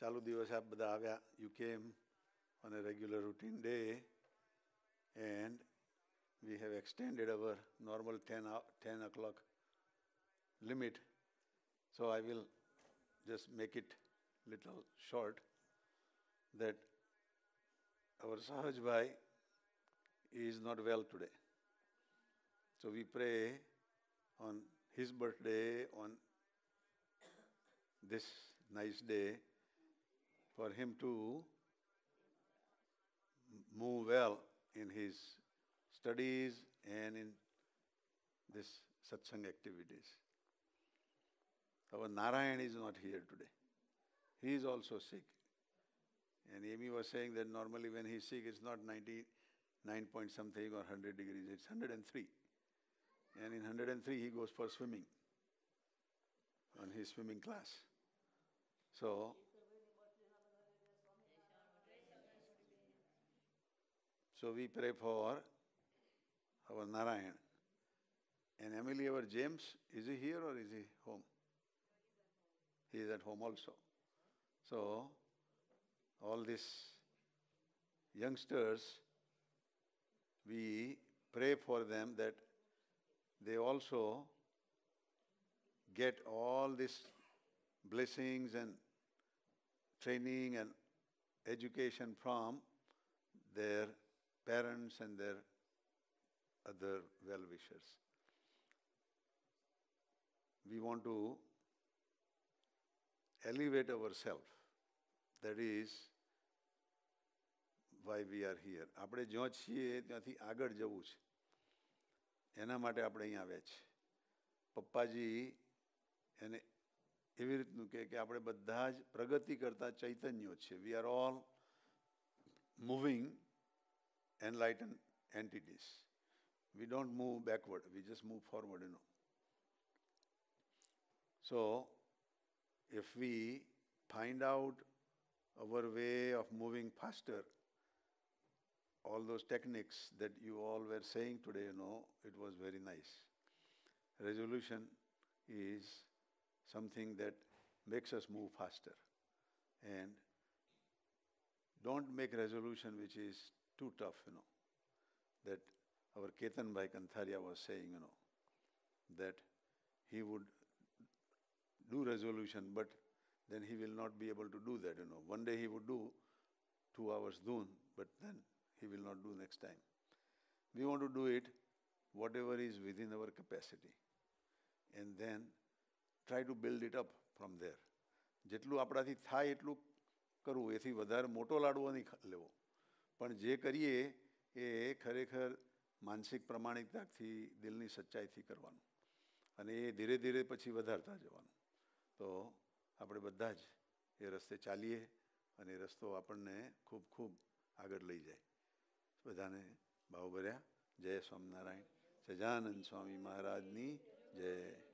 ચાલુ દિવસે આપ બધા આવ્યા યુ કેમ on a regular routine day and we have extended our normal 10, hou- 10 o'clock limit. So I will just make it little short that our Sahaj Bhai is not well today. So we pray on his birthday, on this nice day, for him to move well in his studies and in this satsang activities. Our Narayan is not here today. He is also sick. And Amy was saying that normally when he's sick, it's not 99 point something or 100 degrees, it's 103. And in 103, he goes for swimming on his swimming class. So, so we pray for our Narayan. And Emily, our James, is he here or is he home? He is at home also. So, all these youngsters, we pray for them that they also get all these blessings and training and education from their parents and their other well wishers. We want to elevate ourselves. That is why we are here. આપણે જ્યાં છીએ ત્યાંથી આગળ જવું છે એના માટે આપણે અહીં આવ્યા છીએ પપ્પાજી એને એવી રીતનું કહે કે આપણે બધા જ પ્રગતિ કરતા ચૈતન્યો છે we are all moving enlightened entities. We don't move backward, we just move forward, you know. So, if we find out our way of moving faster, all those techniques that you all were saying today, you know, it was very nice. Resolution is something that makes us move faster. And don't make resolution which is too tough, you know. That our Ketan Bhai Kantharia was saying, you know, that he would do resolution, but then he will not be able to do that, you know. One day he would do two hours doon, but then he will not do next time. We want to do it whatever is within our capacity. And then try to build it up from there. જેટલું આપણાથી થાય એટલું કરવું એથી વધારે મોટો લાડવો નહીં ખા- લેવો પણ જે કરીએ એ ખરેખર માનસિક પ્રમાણિકતાથી દિલની સચ્ચાઈથી કરવાનું અને એ ધીરે ધીરે પછી વધારતા જવાનું. તો આપણે બધા જ એ રસ્તે ચાલીએ અને એ રસ્તો આપણને ખૂબ ખૂબ આગળ લઈ જાય. બધાને ભાવભર્યા જય સ્વામિનારાયણ. સજાનંદ સ્વામી મહારાજની જય.